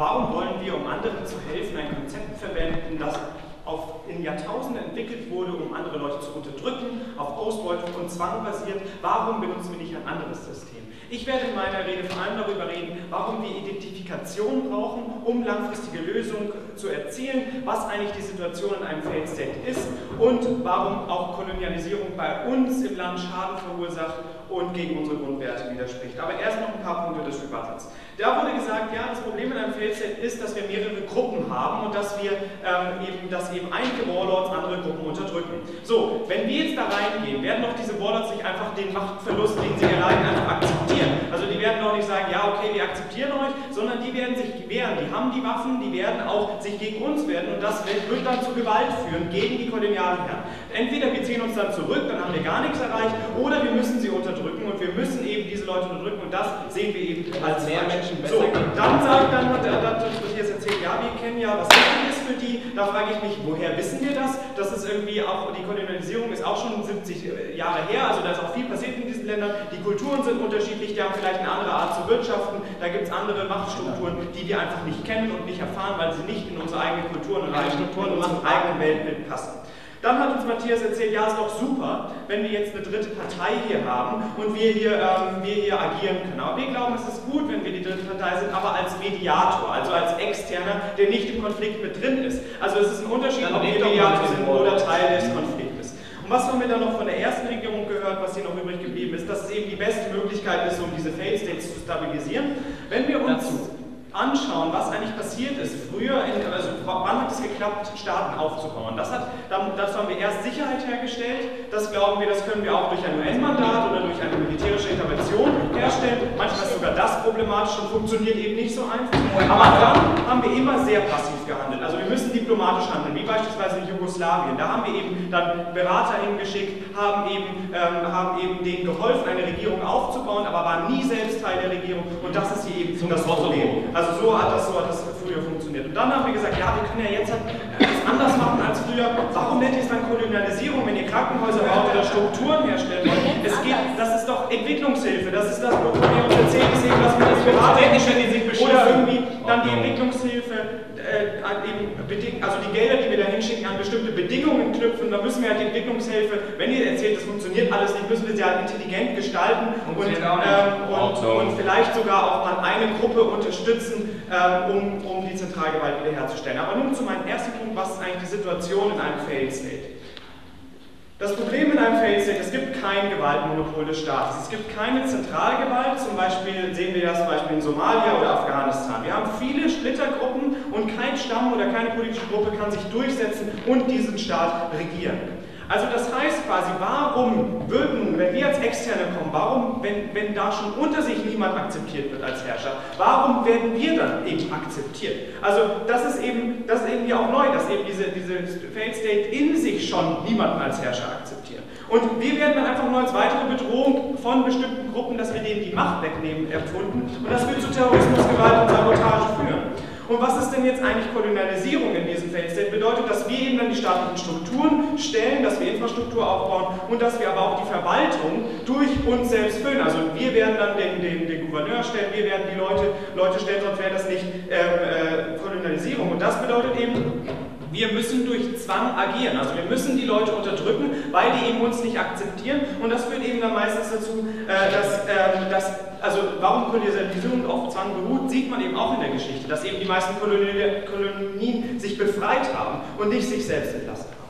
Warum wollen wir, um anderen zu helfen, ein Konzept verwenden, das auf, in Jahrtausenden entwickelt wurde, um andere Leute zu unterdrücken, auf Ausbeutung und Zwang basiert? Warum benutzen wir nicht ein anderes System? Ich werde in meiner Rede vor allem darüber reden, warum wir Identifikation brauchen, um langfristige Lösungen zu erzielen, was eigentlich die Situation in einem Failed State ist und warum auch Kolonialisierung bei uns im Land Schaden verursacht und gegen unsere Grundwerte widerspricht. Aber erst noch ein paar Punkte des Rebuttals. Da wurde gesagt, ja, das Problem in einem Failed State ist, dass wir mehrere Gruppen haben und dass wir ähm, eben, dass eben einige Warlords andere Gruppen unterdrücken. So, wenn wir jetzt da reingehen, werden doch diese Warlords nicht einfach den Machtverlust, den sie erleiden, einfach akzeptieren. Also die werden auch nicht sagen, ja okay, wir akzeptieren euch, sondern die werden sich wehren. Die haben die Waffen, die werden auch sich gegen uns wehren und das wird dann zu Gewalt führen gegen die kolonialen Herren. Entweder ziehen uns dann zurück, dann haben wir gar nichts erreicht, oder wir müssen sie unterdrücken und wir müssen eben diese Leute unterdrücken und das sehen wir eben als mehr Menschen besser. So, dann sagt dann hat er Matthias erzählt, ja, wir kennen ja, was wichtig ist für die. Da frage ich mich, woher wissen wir das? Das ist irgendwie auch, die Kolonialisierung ist auch schon 70 Jahre her, also da ist auch viel passiert in diesen Ländern. Die Kulturen sind unterschiedlich, die haben vielleicht eine andere Art zu wirtschaften, da gibt es andere Machtstrukturen, die wir einfach nicht kennen und nicht erfahren, weil sie nicht in unsere eigenen Kulturen und eigenen Strukturen und unserem eigenen Weltbild passen. Dann hat uns Matthias erzählt, ja, ist doch super, wenn wir jetzt eine dritte Partei hier haben und wir hier, ähm, wir hier agieren können. Aber wir glauben, es ist gut, wenn wir die dritte Partei sind, aber als Mediator, also als Externer, der nicht im Konflikt mit drin ist. Also es ist ein Unterschied, ob wir Mediator sind oder Teil des Konfliktes. Und was haben wir dann noch von der ersten Regierung gehört, was hier noch übrig geblieben ist, dass es eben die beste Möglichkeit ist, um diese Failed States zu stabilisieren. Wenn wir uns anschauen, was eigentlich passiert ist, früher, in, also wann hat es geklappt, Staaten aufzubauen? Das hat, dazu haben wir erst Sicherheit hergestellt, das glauben wir, das können wir auch durch ein UN-Mandat oder durch eine militärische Intervention herstellen. Manchmal ist sogar das problematisch und funktioniert eben nicht so einfach. Aber dann haben wir immer sehr passiv gehandelt. Also wir müssen diplomatisch handeln, wie beispielsweise in Jugoslawien. Da haben wir eben dann Berater hingeschickt, haben eben, ähm, haben eben denen geholfen, eine Regierung aufzubauen, aber waren nie selbst Teil der Regierung. Und das ist hier eben das Problem. Also so hat das, so hat das früher funktioniert. Und dann haben wir gesagt, ja, wir können ja jetzt halt das anders machen als früher. Warum nennt ihr es dann Kolonialisierung, wenn ihr Krankenhäuser baut oder Strukturen herstellen wollt? Es geht, das ist doch Entwicklungshilfe. Das ist das, wo wir uns erzählen, dass wir das Berater Oder irgendwie dann die Entwicklungshilfe äh, eben also die Gelder, die wir da hinschicken, an bestimmte Bedingungen knüpfen. Da müssen wir halt die Entwicklungshilfe, wenn ihr erzählt, das funktioniert alles nicht, müssen wir sie halt intelligent gestalten und, ähm, und, und, vielleicht sogar auch mal eine Gruppe unterstützen, ähm, um, um die Zentralgewalt wiederherzustellen. Aber nun zu meinem ersten Punkt, was ist eigentlich die Situation in einem Failed State? Das Problem in einem Failed State, es gibt kein Gewaltmonopol des Staates. Es gibt keine Zentralgewalt, zum Beispiel sehen wir das zum Beispiel in Somalia oder Afghanistan. Wir haben viele Splittergruppen und kein Stamm oder keine politische Gruppe kann sich durchsetzen und diesen Staat regieren. Also das heißt quasi, warum würden, wenn wir als Externe kommen, warum, wenn, wenn da schon unter sich niemand akzeptiert wird als Herrscher, warum werden wir dann eben akzeptiert? Also das ist eben, das ist irgendwie auch neu, dass eben diese, diese Failed State in sich schon niemanden als Herrscher akzeptiert. Und wir werden dann einfach nur als weitere Bedrohung von bestimmten Gruppen, dass wir denen die Macht wegnehmen, erfunden und das wird zu Terrorismus, Gewalt und Sabotage führen. Und was ist denn jetzt eigentlich Kolonialisierung in diesem Feld? Das bedeutet, dass wir eben dann die staatlichen Strukturen stellen, dass wir Infrastruktur aufbauen und dass wir aber auch die Verwaltung durch uns selbst füllen. Also wir werden dann den, den, den Gouverneur stellen, wir werden die Leute, Leute stellen, sonst wäre das nicht ähm, äh, Kolonialisierung. Und das bedeutet eben, wir müssen durch Zwang agieren. Also wir müssen die Leute unterdrücken, weil die eben uns nicht akzeptieren. Und das führt eben dann meistens dazu, äh, dass, äh, dass, also warum Kolonialisierung auf Zwang beruht, sieht man eben auch in der Geschichte, dass eben die meisten Kolonien sich befreit haben und nicht sich selbst entlassen haben.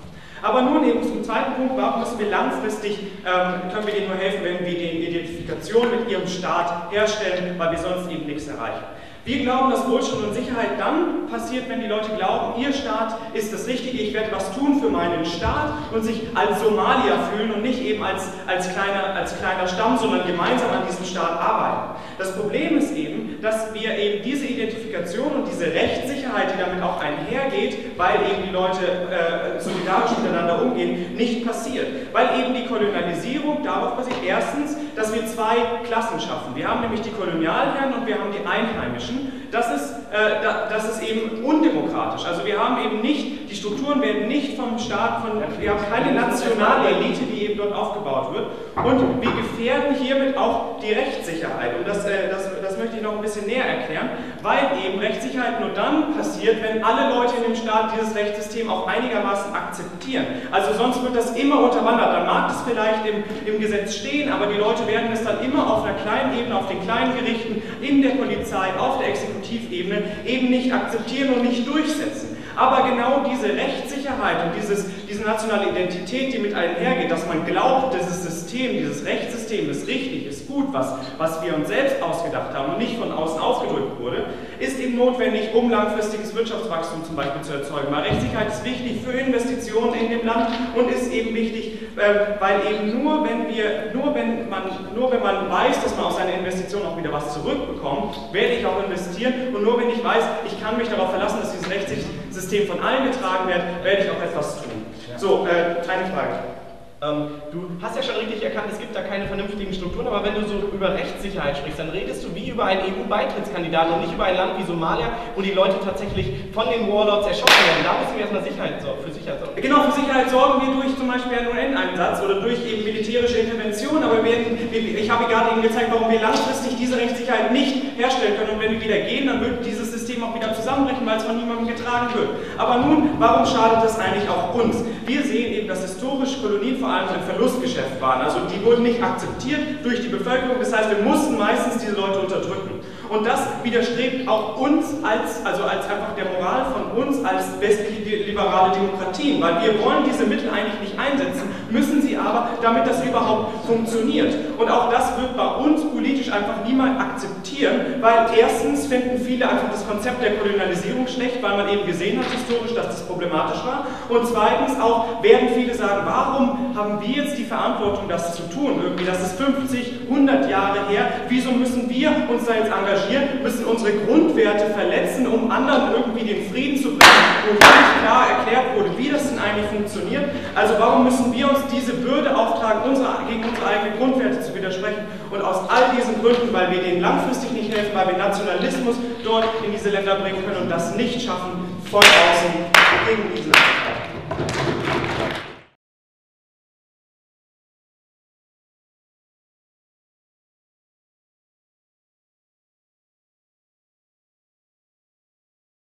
Aber nun eben zum zweiten Punkt, warum müssen wir langfristig, ähm, können wir denen nur helfen, wenn wir die Identifikation mit ihrem Staat herstellen, weil wir sonst eben nichts erreichen. Wir glauben, dass Wohlstand und Sicherheit dann passiert, wenn die Leute glauben, ihr Staat ist das Richtige, ich werde was tun für meinen Staat und sich als Somalier fühlen und nicht eben als, als, kleiner, als kleiner Stamm, sondern gemeinsam an diesem Staat arbeiten. Das Problem ist eben, dass wir eben diese Identifikation und diese Rechtssicherheit, die damit auch einhergeht, weil eben die Leute äh, solidarisch miteinander umgehen, nicht passiert. Weil eben die Kolonialisierung darauf basiert, erstens, dass wir zwei Klassen schaffen. Wir haben nämlich die Kolonialherren und wir haben die Einheimischen. Das ist, äh, das ist eben undemokratisch. Also wir haben eben nicht, die Strukturen werden nicht vom Staat, von, wir haben keine nationale Elite, die eben dort aufgebaut wird. Und wir gefährden hiermit auch die Rechtssicherheit. Und das, äh, das, das möchte ich noch ein bisschen näher erklären, weil eben Rechtssicherheit nur dann passiert, wenn alle Leute in dem Staat dieses Rechtssystem auch einigermaßen akzeptieren. Also sonst wird das immer unterwandert. Dann mag es vielleicht im, im Gesetz stehen, aber die Leute werden es dann immer auf einer kleinen Ebene, auf den kleinen Gerichten, in der Polizei, auf der Exekutivebene eben nicht akzeptieren und nicht durchsetzen. Aber genau diese Rechtssicherheit und dieses, diese nationale Identität, die mit einhergeht, dass man glaubt, dieses System, dieses Rechtssystem ist richtig, ist gut, was, was wir uns selbst ausgedacht haben und nicht von außen aufgedrückt wurde, ist eben notwendig, um langfristiges Wirtschaftswachstum zum Beispiel zu erzeugen. Weil Rechtssicherheit ist wichtig für Investitionen in dem Land und ist eben wichtig, äh, weil eben nur wenn wir, nur wenn man, nur wenn man weiß, dass man aus seiner Investition auch wieder was zurückbekommt, werde ich auch investieren und nur wenn ich weiß, ich kann mich darauf verlassen, dass dieses Rechtssystem von allen getragen wird, werde ich auch etwas tun. So, äh, eine Frage. Ähm, du hast ja schon richtig erkannt, es gibt da keine vernünftigen Strukturen, aber wenn du so über Rechtssicherheit sprichst, dann redest du wie über einen EU-Beitrittskandidaten und nicht über ein Land wie Somalia, wo die Leute tatsächlich von den Warlords erschossen werden. Da müssen wir erstmal Sicherheit für Sicherheit sorgen. Genau, für Sicherheit sorgen wir durch zum Beispiel einen UN-Einsatz oder durch eben militärische Intervention, aber wir, ich habe gerade eben gezeigt, warum wir langfristig diese Rechtssicherheit nicht herstellen können und wenn wir wieder gehen, dann wird dieses System auch wieder zusammenbrechen, weil es von niemandem getragen wird. Aber nun, warum schadet das eigentlich auch uns? Wir sehen eben, dass historische Kolonien vor allem ein Verlustgeschäft waren. Also die wurden nicht akzeptiert durch die Bevölkerung. Das heißt, wir mussten meistens diese Leute unterdrücken. Und das widerstrebt auch uns als, also als einfach der Moral von uns als westliche liberale Demokratien, weil wir wollen diese Mittel eigentlich nicht einsetzen, müssen sie aber, damit das überhaupt funktioniert. Und auch das wird bei uns politisch einfach niemand akzeptieren, weil erstens finden viele einfach das Konzept der Kolonialisierung schlecht, weil man eben gesehen hat historisch, dass das problematisch war. Und zweitens auch werden viele sagen, warum haben wir jetzt die Verantwortung, das zu tun? Irgendwie, das ist 50, 100 Jahre her. Wieso müssen wir uns da jetzt engagieren? Engagieren, müssen unsere Grundwerte verletzen, um anderen irgendwie den Frieden zu bringen, wo nicht klar erklärt wurde, wie das denn eigentlich funktioniert. Also warum müssen wir uns diese Bürde auftragen, unsere, gegen unsere eigenen Grundwerte zu widersprechen? Und aus all diesen Gründen, weil wir denen langfristig nicht helfen, weil wir Nationalismus dort in diese Länder bringen können und das nicht schaffen, von außen gegen diese Länder.